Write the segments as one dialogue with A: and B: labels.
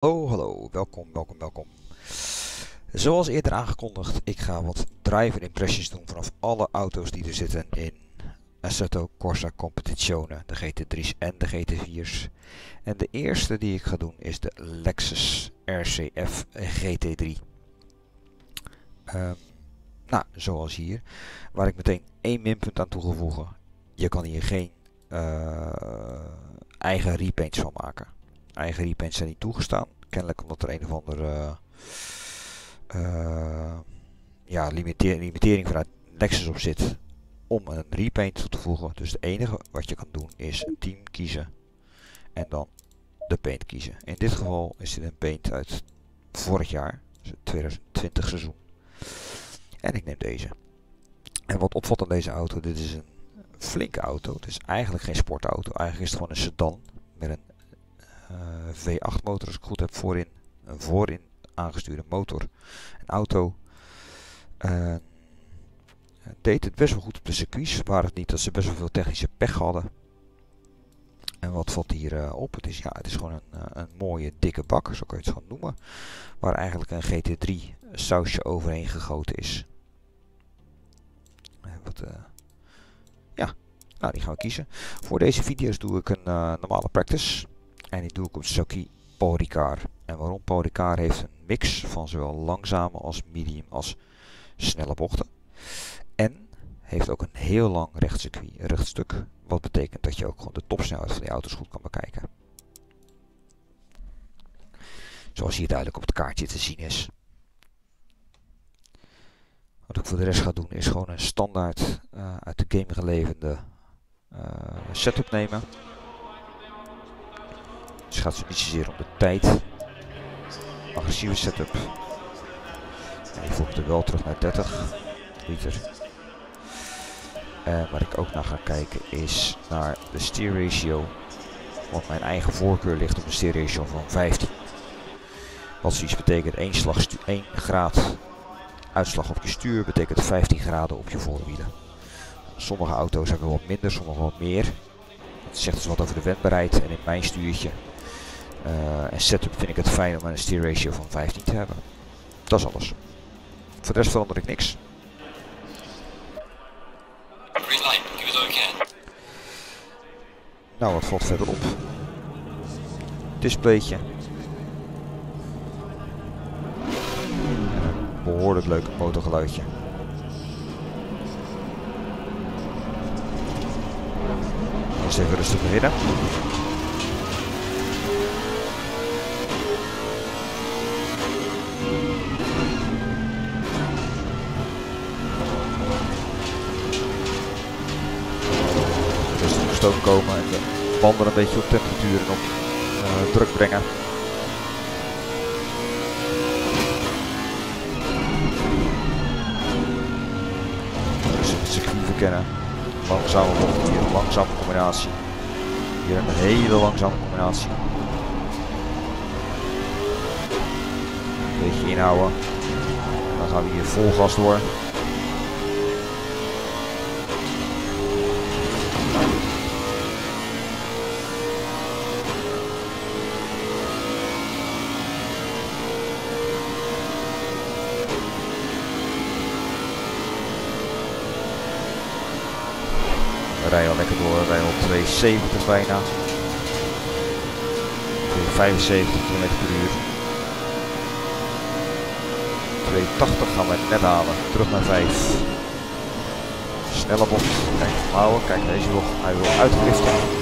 A: Oh, hallo, welkom, welkom, welkom. Zoals eerder aangekondigd, ik ga wat driver impressions doen vanaf alle auto's die er zitten in Assetto Corsa Competizione, de GT3's en de GT4's. En de eerste die ik ga doen is de Lexus RCF GT3. Ehm, nou, zoals hier, waar ik meteen één minpunt aan toegevoegen. Je kan hier geen uh, eigen repaints van maken. Eigen repaints zijn niet toegestaan. Kennelijk omdat er een of andere uh, ja, limitering, vanuit Lexus op zit om een repaint toe te voegen. Dus het enige wat je kan doen is een team kiezen en dan de paint kiezen. In dit geval is dit een paint uit vorig jaar, dus het 2020 seizoen. En ik neem deze. En wat opvalt aan deze auto, dit is een flinke auto. Het is eigenlijk geen sportauto. Eigenlijk is het gewoon een sedan met een V8 motor als ik goed heb voorin. Een voorin aangestuurde motor. Een auto. Uh, deed het best wel goed op de circuits. Waar het niet dat ze best wel veel technische pech hadden. En wat valt hier uh, op? Het is, ja, het is gewoon een, een mooie dikke bak, zo kun je het gewoon noemen. Waar eigenlijk een GT3 sausje overheen gegoten is. Wat, ja, nou die gaan we kiezen. Voor deze video's doe ik een normale practice. En die doe ik op Suzuki Paul Ricard. En waarom? Paul heeft een mix van zowel langzame als medium als snelle bochten. En heeft ook een heel lang rechtscircuit, rechtstuk. Wat betekent dat je ook gewoon de topsnelheid van die auto's goed kan bekijken. Zoals hier duidelijk op het kaartje te zien is. Wat ik voor de rest ga doen is gewoon een standaard uh, uit de game geleverde uh, setup nemen. Gaat niet zozeer om de tijd. Agressieve setup. En ik voeg er wel terug naar 30 liter. En waar ik ook naar ga kijken is naar de steer ratio. Want mijn eigen voorkeur ligt op een steer ratio van 15. Wat zoiets betekent 1, slag 1 graad uitslag op je stuur betekent 15 graden op je voorwielen. Sommige auto's hebben wat minder, sommige wat meer. Dat zegt dus wat over de wendbaarheid en in mijn stuurtje. Uh, en setup vind ik het fijn om een steer ratio van 15 te hebben. Dat is alles. Voor de rest verander ik niks. Nou, wat valt verderop? Displaytje. behoorlijk leuk motorgeluidje. Eerst even rustig beginnen. Komen en de banden een beetje op temperatuur en op uh, druk brengen. kennen. Langzame bocht hier, een langzame combinatie. Hier een hele langzame combinatie. Een beetje inhouden. Dan gaan we hier vol gas door. We rijden al lekker door, we rijden op 270 bijna. 275 km per uur. 280 gaan we net halen, terug naar 5. Snelle bocht, kijk, houden, kijk deze wil, hij wil uitliften.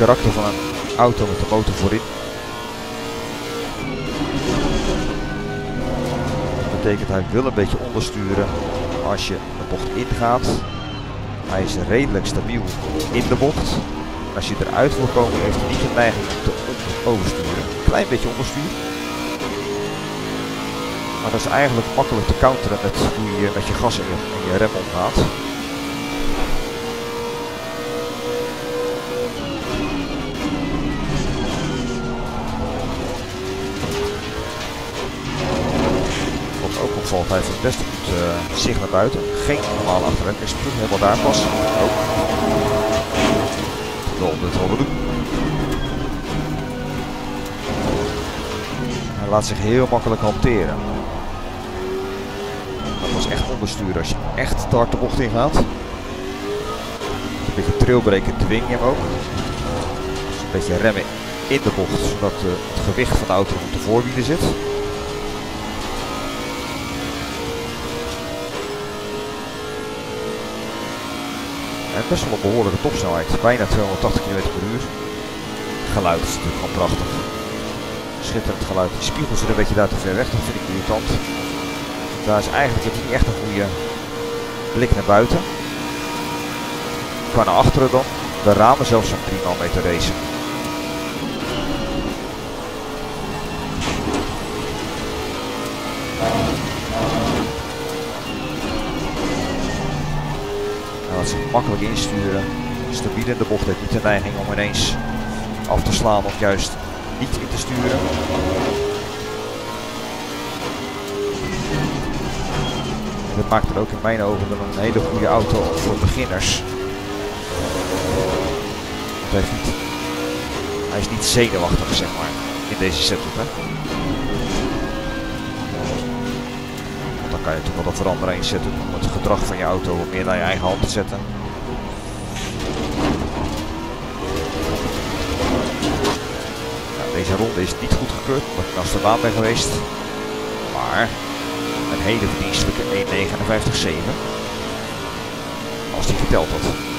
A: Karakter van een auto met de motor voorin. Dat betekent hij wil een beetje ondersturen als je de bocht ingaat. Hij is redelijk stabiel in de bocht. Als je eruit wil komen heeft hij niet de neiging om te oversturen. Klein beetje onderstuur. Maar dat is eigenlijk makkelijk te counteren met hoe je met je gas en je, en je rem omgaat. Voor het beste goed uh, zicht naar buiten. Geen normale terug helemaal daar pas. Oh. Lol, dit doen. Hij laat zich heel makkelijk hanteren. Dat was echt onderstuur als je echt te hard de bocht in gaat. Een beetje trailbreken dwing je hem ook. Een beetje remmen in de bocht, zodat uh, het gewicht van de auto op de voorwielen zit. En best wel een behoorlijke topsnelheid, bijna 280 km per uur. Geluid is natuurlijk gewoon prachtig. Schitterend geluid. Die spiegels zitten een beetje daar te ver weg, dat vind ik irritant. Daar is eigenlijk niet echt een goede blik naar buiten. Qua naar achteren dan. De ramen zelfs zo'n 3 meter racen. Makkelijk insturen. Stabiel in de bocht heeft niet de neiging om ineens af te slaan of juist niet in te sturen. Dat maakt er ook in mijn ogen een hele goede auto voor beginners. Hij is niet zenuwachtig zeg maar in deze setup. Hè? Kan je wat veranderen in setup om het gedrag van je auto meer naar je eigen hand te zetten. Deze ronde is niet goedgekeurd omdat ik naast de baan ben geweest. Maar een hele verdienstelijke 1.59.7. Als die geteld had.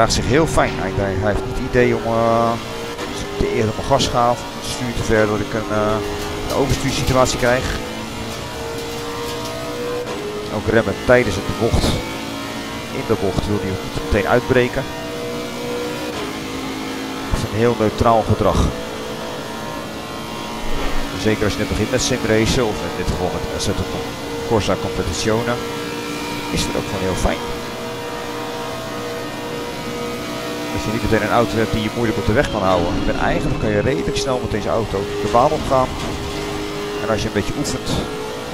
A: Gedraagt zich heel fijn. Hij, hij heeft niet het idee om uh, te eerder op mijn gas gaan, stuur te ver dat ik een, uh, een overstuursituatie krijg. Ook remmen tijdens het bocht. In de bocht wil hij niet meteen uitbreken. Het is een heel neutraal gedrag. Zeker als je net begint met simracen of in dit geval met Assetto Corsa Competizione. Is het ook gewoon heel fijn. Dat je niet meteen een auto hebt die je moeilijk op de weg kan houden. Eigenlijk kan je redelijk snel met deze auto de baan opgaan. En als je een beetje oefent,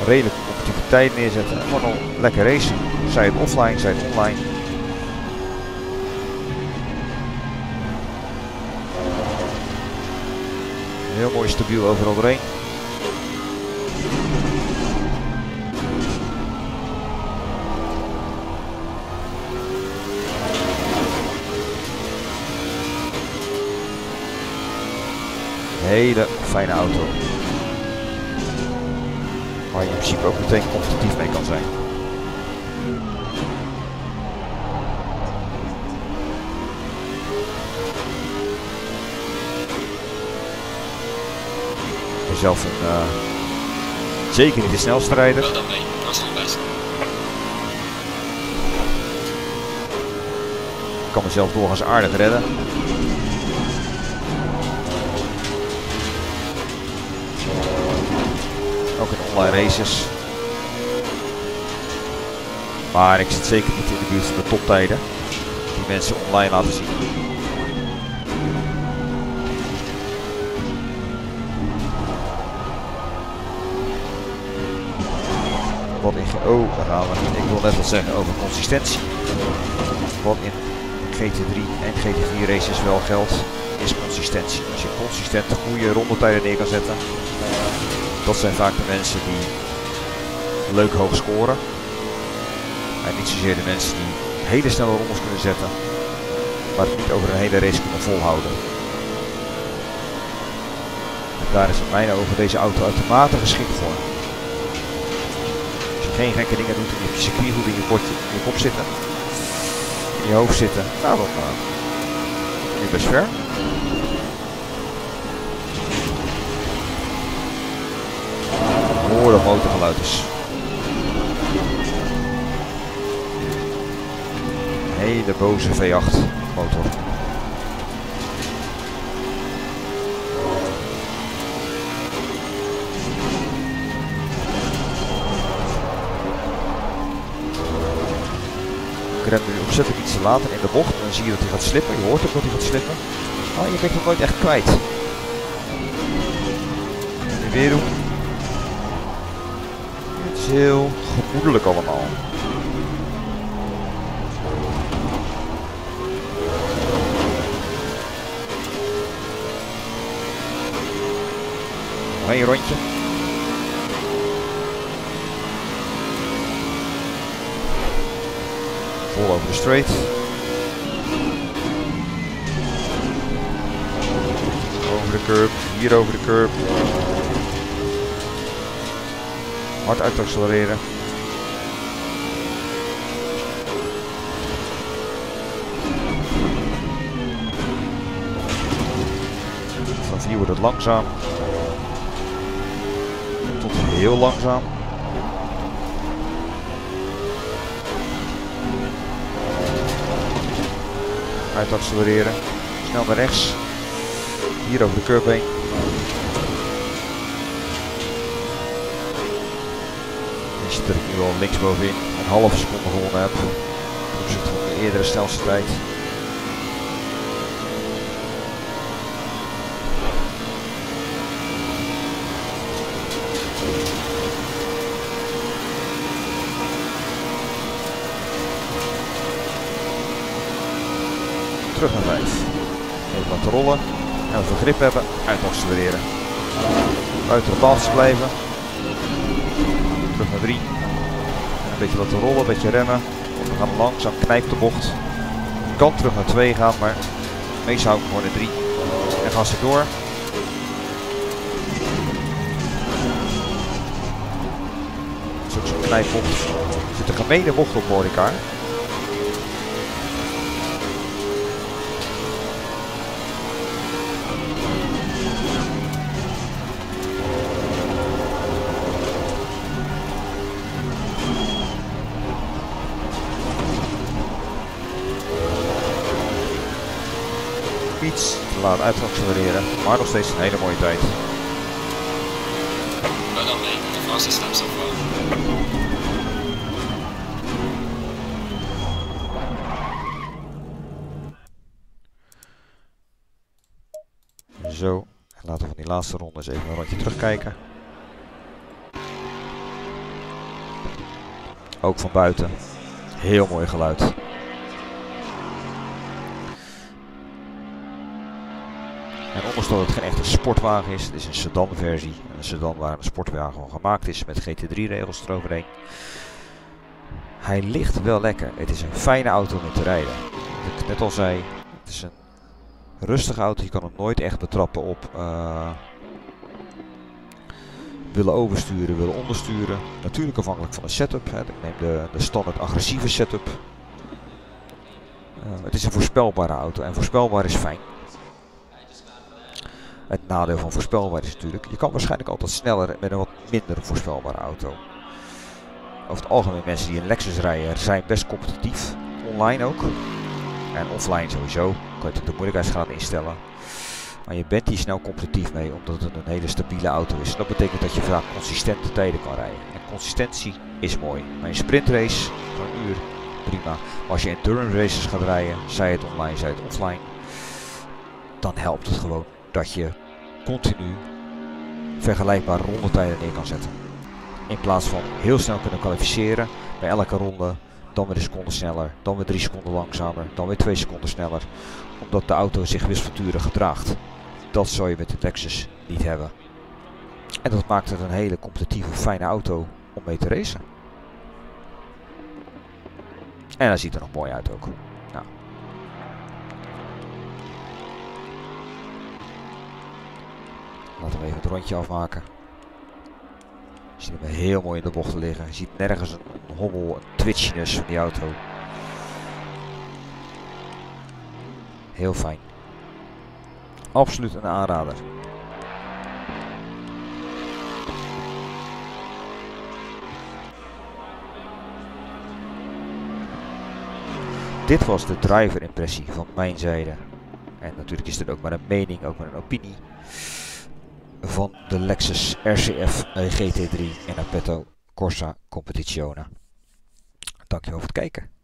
A: redelijk competitieve tijd neerzetten en gewoon lekker racen. Zij het offline, zij het online. Heel mooi stabiel overal doorheen. Hele fijne auto. Waar je in principe ook meteen competitief mee kan zijn. Zelf een, uh, zeker niet de snelste rijder. Wel dan mee, dat is best. Ik kan mezelf doorgaans aardig redden. Races. Maar ik zit zeker niet in de buurt van de toptijden. Die mensen online laten zien. Wat in... Oh, gaan we. Ik wil net wat zeggen over consistentie. Wat in GT3 en GT4 races wel geldt, is consistentie. Als je consistent goede rondetijden neer kan zetten, dat zijn vaak de mensen die leuk hoog scoren. En niet zozeer de mensen die hele snelle rondes kunnen zetten, maar het niet over een hele race kunnen volhouden. En daar is in mijn ogen deze auto uitermate geschikt voor. Als je geen gekke dingen doet en je je circuit in je, bordje, in kop zitten, in je hoofd zitten, nou dan uh, je best ver. hoor motorgeluid is. Hele boze V8 motor. Ik rem nu opzettelijk iets te laat in de bocht. En dan zie je dat hij gaat slippen. Je hoort ook dat hij gaat slippen. Maar je bent hem nooit echt kwijt. En weer doen. Heel gemoedelijk allemaal. Nog één rondje. Vol over de straight. Over de curb, hier over de curb. Hard uit accelereren. Vanaf hier wordt het langzaam. Tot heel langzaam. Uit accelereren. Snel naar rechts. Hier over de curb heen. Je dat ik nu al links bovenin een halve seconde gewonnen heb. Ten opzichte van de eerdere snelste tijd. Terug naar 5. Even laten rollen. En we grip hebben, uit. Buiten de paaltjes blijven. Terug naar 3. Een beetje laten rollen, een beetje remmen. We gaan langzaam knijpen de bocht. Kan terug naar 2 gaan, maar meestal hou ik gewoon naar 3. En gaan ze door. Zo'n knijpbocht. Er zit een gemene bocht op Moricar. Laat uit accelereren, maar nog steeds een hele mooie tijd. Zo, en laten we van die laatste ronde eens even een rondje terugkijken. Ook van buiten. Heel mooi geluid. En ondanks dat het geen echte sportwagen is, het is een sedan versie. Een sedan waar een sportwagen van gemaakt is met GT3 regels eroverheen. Hij ligt wel lekker. Het is een fijne auto om te rijden. Wat ik net al zei, het is een rustige auto. Je kan hem nooit echt betrappen op eh, willen oversturen, willen ondersturen. Natuurlijk afhankelijk van de setup. Hè. Ik neem de, de standaard agressieve setup. Eh, het is een voorspelbare auto en voorspelbaar is fijn. Het nadeel van voorspelbaar is natuurlijk, je kan waarschijnlijk altijd sneller met een wat minder voorspelbare auto. Over het algemeen mensen die een Lexus rijden zijn best competitief, online ook. En offline sowieso, kan je de moeilijkheidsgraad instellen. Maar je bent hier snel competitief mee, omdat het een hele stabiele auto is. Dat betekent dat je vaak consistente tijden kan rijden. En consistentie is mooi. Maar een sprintrace, voor een uur, prima. Maar als je endurance races gaat rijden, zij het online, zij het offline, dan helpt het gewoon dat je continu vergelijkbare rondetijden neer kan zetten. In plaats van heel snel kunnen kwalificeren bij elke ronde, dan weer een seconde sneller, dan weer drie seconden langzamer, dan weer twee seconden sneller. Omdat de auto zich wispelturig gedraagt. Dat zou je met de Lexus niet hebben. En dat maakt het een hele competitieve, fijne auto om mee te racen. En hij ziet er nog mooi uit ook. Nou. Laten we even het rondje afmaken. Ziet hem heel mooi in de bochten liggen. Je ziet nergens een, een hommel, een twitchiness van die auto. Heel fijn. Absoluut een aanrader. dit was de driver impressie van mijn zijde. En natuurlijk is dit ook maar een mening, ook maar een opinie. Van de Lexus RCF GT3 en Apetto Corsa Competizione. Dankjewel voor het kijken.